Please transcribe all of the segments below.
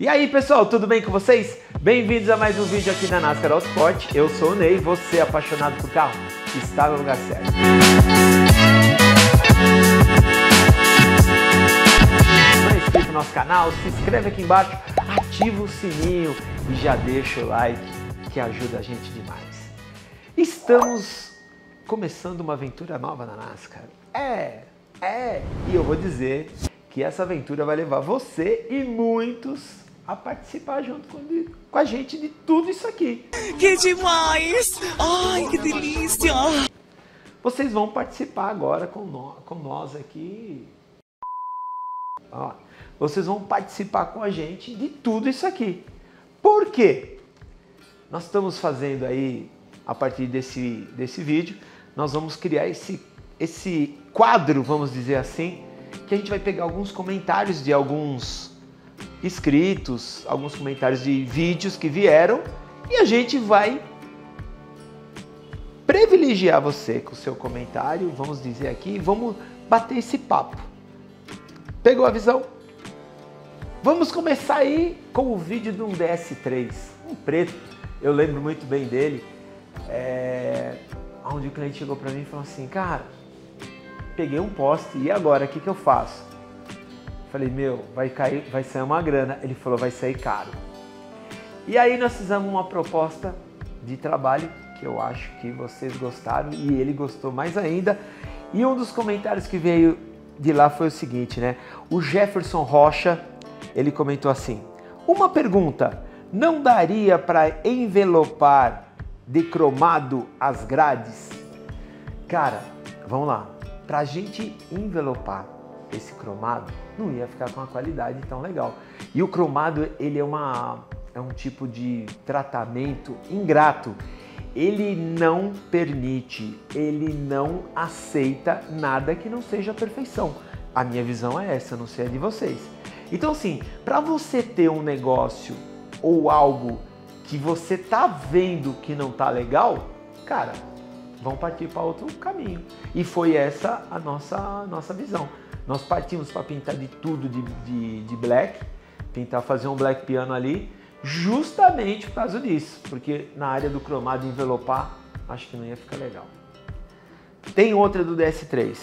E aí pessoal, tudo bem com vocês? Bem-vindos a mais um vídeo aqui na NASCAR Autosport. Eu sou o Ney, você é apaixonado por carro, está no lugar certo. Não é inscrito no nosso canal, se inscreve aqui embaixo, ativa o sininho e já deixa o like que ajuda a gente demais. Estamos começando uma aventura nova na NASCAR. É, é, e eu vou dizer que essa aventura vai levar você e muitos a participar junto com, com a gente de tudo isso aqui. Que demais! Ai, que delícia! Vocês vão participar agora com, no, com nós aqui. Ó, vocês vão participar com a gente de tudo isso aqui. Por quê? Nós estamos fazendo aí, a partir desse, desse vídeo, nós vamos criar esse, esse quadro, vamos dizer assim, que a gente vai pegar alguns comentários de alguns inscritos, alguns comentários de vídeos que vieram e a gente vai privilegiar você com o seu comentário, vamos dizer aqui, vamos bater esse papo. Pegou a visão? Vamos começar aí com o vídeo de um DS3, um preto, eu lembro muito bem dele, é... onde o cliente chegou para mim e falou assim, cara, peguei um poste e agora o que, que eu faço? Falei, meu, vai cair, vai sair uma grana. Ele falou, vai sair caro. E aí nós fizemos uma proposta de trabalho que eu acho que vocês gostaram e ele gostou mais ainda. E um dos comentários que veio de lá foi o seguinte, né? O Jefferson Rocha, ele comentou assim: "Uma pergunta, não daria para envelopar de cromado as grades?" Cara, vamos lá. Para a gente envelopar esse cromado, não ia ficar com uma qualidade tão legal. E o cromado, ele é, uma, é um tipo de tratamento ingrato. Ele não permite, ele não aceita nada que não seja perfeição. A minha visão é essa, não sei a de vocês. Então, assim, para você ter um negócio ou algo que você tá vendo que não tá legal, cara, vamos partir para outro caminho. E foi essa a nossa, nossa visão. Nós partimos para pintar de tudo de, de, de black, tentar fazer um black piano ali, justamente por causa disso, porque na área do cromado envelopar, acho que não ia ficar legal. Tem outra do DS3,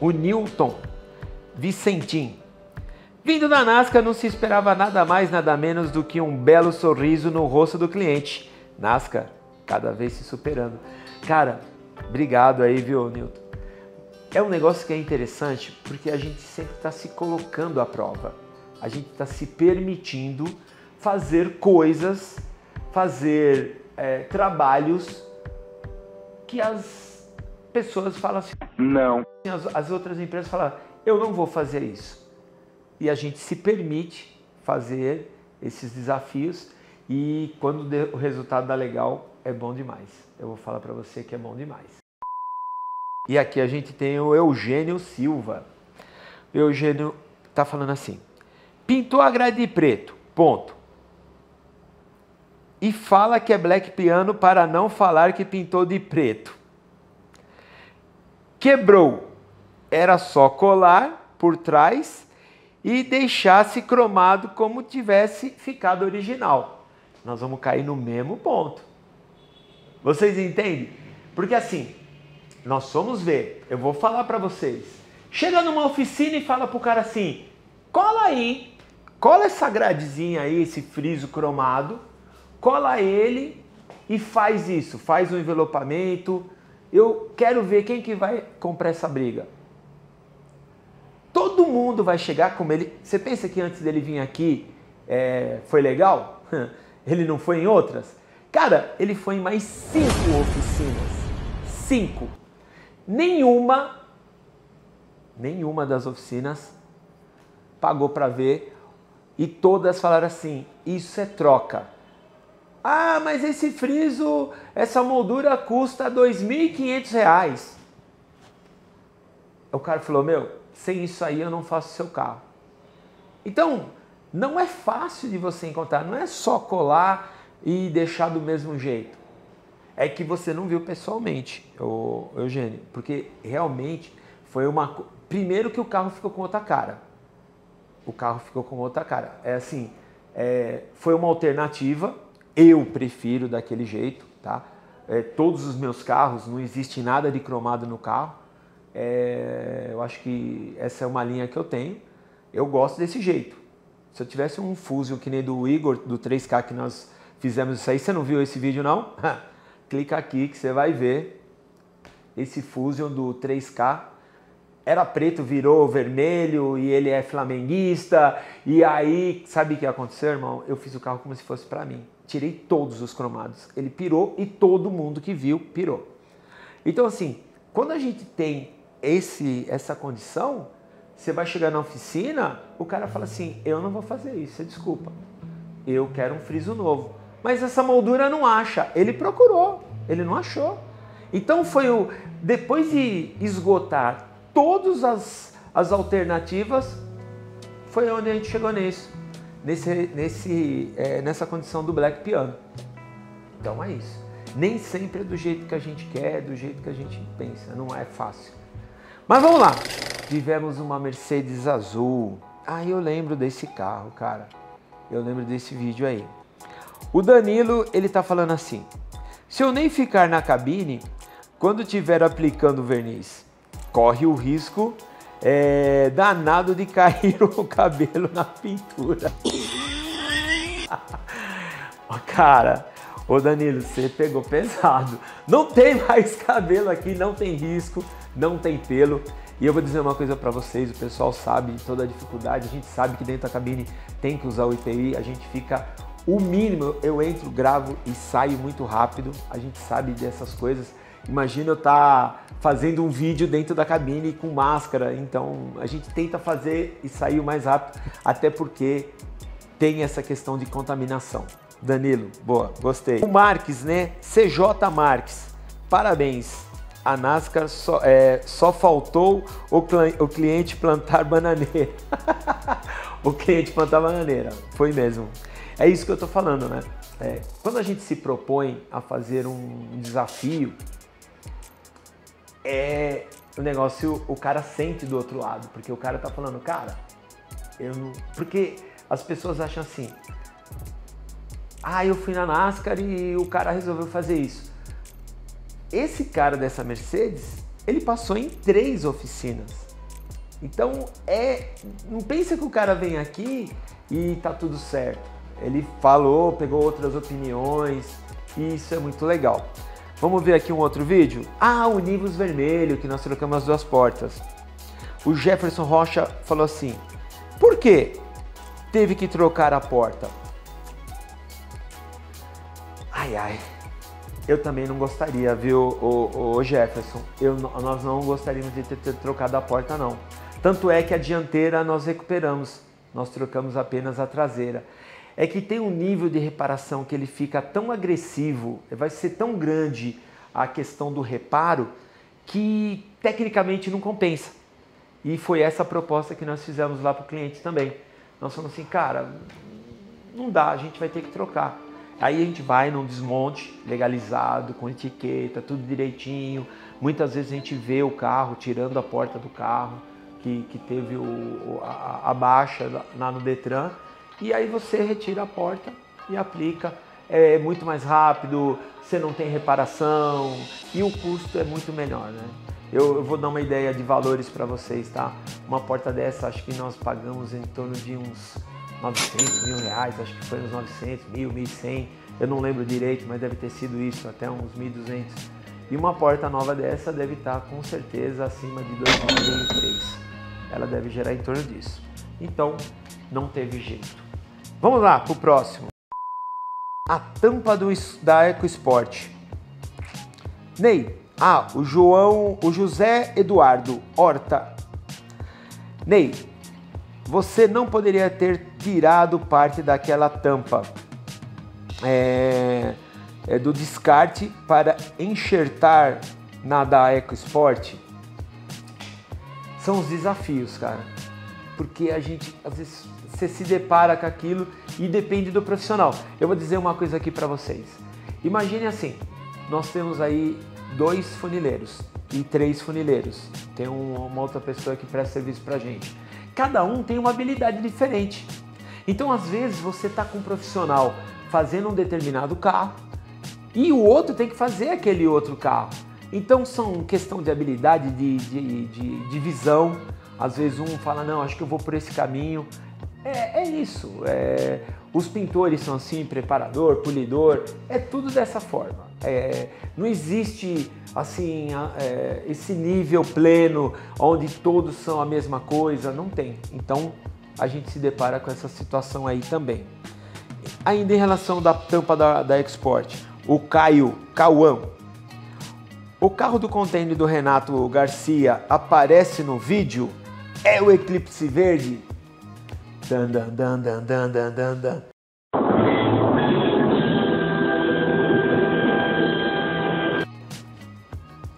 o Newton Vicentim. Vindo da Nascar, não se esperava nada mais, nada menos do que um belo sorriso no rosto do cliente. Nascar, cada vez se superando. Cara, obrigado aí, viu, Newton? É um negócio que é interessante porque a gente sempre está se colocando à prova. A gente está se permitindo fazer coisas, fazer é, trabalhos que as pessoas falam assim. Não. As, as outras empresas falam, eu não vou fazer isso. E a gente se permite fazer esses desafios e quando o resultado dá legal, é bom demais. Eu vou falar para você que é bom demais. E aqui a gente tem o Eugênio Silva. O Eugênio está falando assim: pintou a grade de preto, ponto. E fala que é black piano para não falar que pintou de preto. Quebrou. Era só colar por trás e deixasse cromado como tivesse ficado original. Nós vamos cair no mesmo ponto. Vocês entendem? Porque assim, nós somos ver. Eu vou falar para vocês. Chega numa oficina e fala pro cara assim: cola aí, cola essa gradezinha aí, esse friso cromado, cola ele e faz isso, faz um envelopamento. Eu quero ver quem que vai comprar essa briga. Todo mundo vai chegar como ele. Você pensa que antes dele vir aqui é, foi legal? Ele não foi em outras? Cara, ele foi em mais cinco oficinas. Cinco nenhuma, nenhuma das oficinas pagou para ver e todas falaram assim: isso é troca. Ah, mas esse friso, essa moldura custa R$ 2.500. O cara falou: Meu, sem isso aí eu não faço seu carro. Então, não é fácil de você encontrar, não é só colar e deixar do mesmo jeito é que você não viu pessoalmente, Eugênio, porque realmente foi uma. Primeiro que o carro ficou com outra cara. o carro ficou com outra cara. É assim, é, foi uma alternativa, eu prefiro daquele jeito, tá? É, todos os meus carros, não existe nada de cromado no carro. É, eu acho que essa é uma linha que eu tenho. Eu gosto desse jeito. Se eu tivesse um Fusion que nem do Igor, do 3K que nós fizemos isso aí, você não viu esse vídeo não? Clica aqui que você vai ver esse Fusion do 3K era preto, virou vermelho e ele é flamenguista. E aí, sabe o que aconteceu, irmão? Eu fiz o carro como se fosse para mim. Tirei todos os cromados. Ele pirou e todo mundo que viu pirou. Então, assim, quando a gente tem esse, essa condição, você vai chegar na oficina, o cara fala assim: Eu não vou fazer isso, desculpa. Eu quero um friso novo. Mas essa moldura não acha. Ele procurou, ele não achou. Então foi o. Depois de esgotar todas as, as alternativas, foi onde a gente chegou nisso, nesse, nesse, é, nessa condição do Black Piano. Então é isso. Nem sempre é do jeito que a gente quer, do jeito que a gente pensa, não é fácil. Mas vamos lá. Tivemos uma Mercedes azul. Ah, eu lembro desse carro, cara. Eu lembro desse vídeo aí. O Danilo, ele tá falando assim: se eu nem ficar na cabine, quando tiver aplicando verniz, corre o risco é, danado de cair o cabelo na pintura. Cara, ô Danilo, você pegou pesado. Não tem mais cabelo aqui, não tem risco, não tem pelo. E eu vou dizer uma coisa para vocês, o pessoal sabe toda a dificuldade, a gente sabe que dentro da cabine tem que usar o IPI, a gente fica o mínimo, eu entro, gravo e saio muito rápido, a gente sabe dessas coisas. Imagina eu estar tá fazendo um vídeo dentro da cabine com máscara, então a gente tenta fazer e sair o mais rápido, até porque tem essa questão de contaminação. Danilo, boa, gostei. O Marques, né? CJ Marques, parabéns. A NASCAR só, é, só faltou o, o cliente plantar bananeira. o cliente plantar bananeira, foi mesmo. É isso que eu tô falando, né? É, quando a gente se propõe a fazer um desafio, é o negócio, o cara sente do outro lado, porque o cara tá falando, cara, eu não. Porque as pessoas acham assim, ah, eu fui na NASCAR e o cara resolveu fazer isso. Esse cara dessa Mercedes, ele passou em três oficinas. Então é. Não pensa que o cara vem aqui e tá tudo certo. Ele falou, pegou outras opiniões, e isso é muito legal. Vamos ver aqui um outro vídeo? Ah, o Nivus vermelho, que nós trocamos as duas portas. O Jefferson Rocha falou assim, por que teve que trocar a porta? Ai, ai, eu também não gostaria, viu, o, o Jefferson? Eu, nós não gostaríamos de ter, ter trocado a porta, não. Tanto é que a dianteira nós recuperamos, nós trocamos apenas a traseira é que tem um nível de reparação que ele fica tão agressivo, vai ser tão grande a questão do reparo, que tecnicamente não compensa. E foi essa a proposta que nós fizemos lá para o cliente também. Nós falamos assim, cara, não dá, a gente vai ter que trocar. Aí a gente vai num desmonte legalizado, com etiqueta, tudo direitinho. Muitas vezes a gente vê o carro tirando a porta do carro, que, que teve o, a, a baixa lá no Detran e aí você retira a porta e aplica. É muito mais rápido, você não tem reparação e o custo é muito melhor, né? Eu, eu vou dar uma ideia de valores para vocês, tá? Uma porta dessa, acho que nós pagamos em torno de uns 900 mil reais, acho que foi uns 900, mil, 1.100, eu não lembro direito, mas deve ter sido isso, até uns 1.200. E uma porta nova dessa deve estar com certeza acima de 2 mil, 3. Ela deve gerar em torno disso. Então, não teve jeito. Vamos lá para o próximo. A tampa do, da EcoSport. Ney, ah, o João, o José Eduardo Horta. Ney, você não poderia ter tirado parte daquela tampa é, é, do descarte para enxertar na da EcoSport? São os desafios, cara. Porque a gente às vezes você se depara com aquilo e depende do profissional. Eu vou dizer uma coisa aqui para vocês. Imagine assim, nós temos aí dois funileiros e três funileiros. Tem uma outra pessoa que presta serviço para gente. cada um tem uma habilidade diferente. Então, às vezes, você está com um profissional fazendo um determinado carro e o outro tem que fazer aquele outro carro. Então, são questão de habilidade, de, de, de, de visão. Às vezes, um fala: Não, acho que eu vou por esse caminho. É, é isso. É, os pintores são assim, preparador, polidor, é tudo dessa forma. É, não existe assim é, esse nível pleno onde todos são a mesma coisa, não tem. Então a gente se depara com essa situação aí também. Ainda em relação da tampa da, da Export, o Caio Cauã. O carro do container do Renato Garcia aparece no vídeo? É o Eclipse Verde? Dan, dan, dan, dan, dan, dan, dan, dan.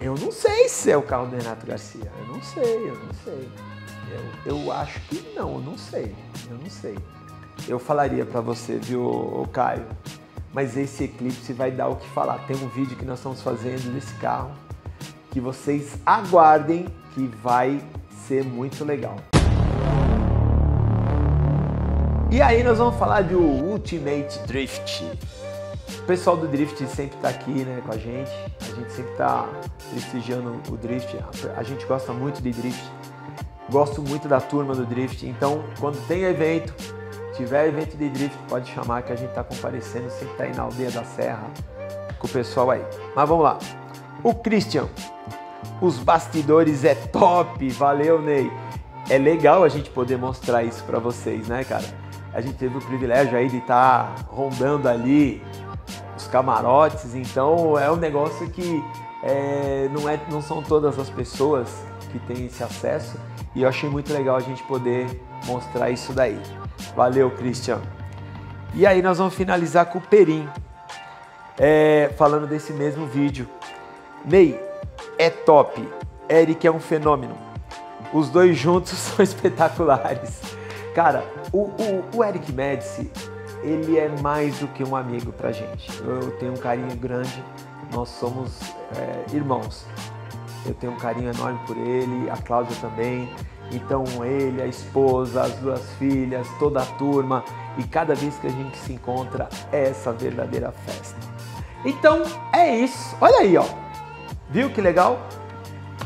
Eu não sei se é o carro do Renato Garcia. Eu não sei, eu não sei. Eu, eu acho que não, eu não sei. Eu não sei. Eu falaria para você, viu, Caio? Mas esse eclipse vai dar o que falar. Tem um vídeo que nós estamos fazendo desse carro que vocês aguardem que vai ser muito legal. E aí nós vamos falar do Ultimate Drift. O pessoal do Drift sempre está aqui né, com a gente. A gente sempre está prestigiando o Drift. A gente gosta muito de Drift. Gosto muito da turma do Drift. Então, quando tem evento, tiver evento de Drift, pode chamar que a gente está comparecendo. Sempre está aí na aldeia da Serra com o pessoal aí. Mas vamos lá. O Christian. Os bastidores é top. Valeu, Ney. É legal a gente poder mostrar isso para vocês, né, cara? A gente teve o privilégio aí de estar tá rondando ali os camarotes, então é um negócio que é, não, é, não são todas as pessoas que têm esse acesso e eu achei muito legal a gente poder mostrar isso daí. Valeu, Christian. E aí nós vamos finalizar com o Perim, é, falando desse mesmo vídeo. Ney, é top. Eric é um fenômeno. Os dois juntos são espetaculares. Cara, o, o, o Eric Medici, ele é mais do que um amigo pra gente. Eu tenho um carinho grande, nós somos é, irmãos. Eu tenho um carinho enorme por ele, a Cláudia também. Então ele, a esposa, as duas filhas, toda a turma e cada vez que a gente se encontra é essa verdadeira festa. Então é isso. Olha aí, ó. Viu que legal?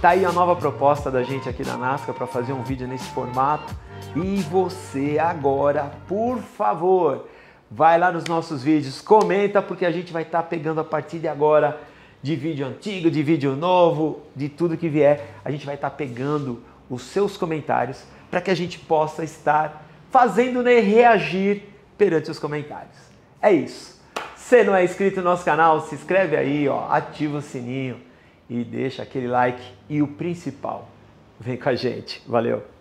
Tá aí a nova proposta da gente aqui da Nasca para fazer um vídeo nesse formato. E você agora, por favor, vai lá nos nossos vídeos, comenta porque a gente vai estar tá pegando a partir de agora de vídeo antigo, de vídeo novo, de tudo que vier, a gente vai estar tá pegando os seus comentários para que a gente possa estar fazendo né, reagir perante os comentários. É isso. Se não é inscrito no nosso canal, se inscreve aí, ó, ativa o sininho e deixa aquele like e o principal, vem com a gente. Valeu.